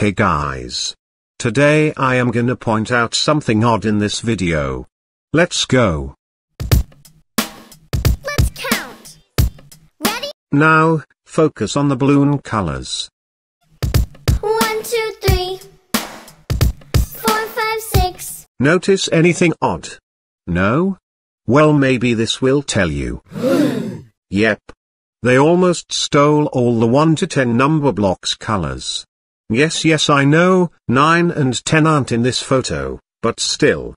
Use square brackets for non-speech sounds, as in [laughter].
Hey guys. Today I am gonna point out something odd in this video. Let's go. Let's count. Ready? Now, focus on the balloon colors. One, two, three, four, five, six. Notice anything odd? No? Well maybe this will tell you. [gasps] yep. They almost stole all the 1 to 10 number blocks colors. Yes yes I know, 9 and 10 aren't in this photo, but still,